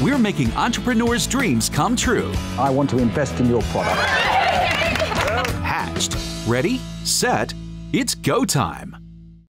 we're making entrepreneurs' dreams come true. I want to invest in your product. Hatched. Ready, set, it's go time.